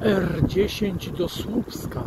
R10 do Słupska.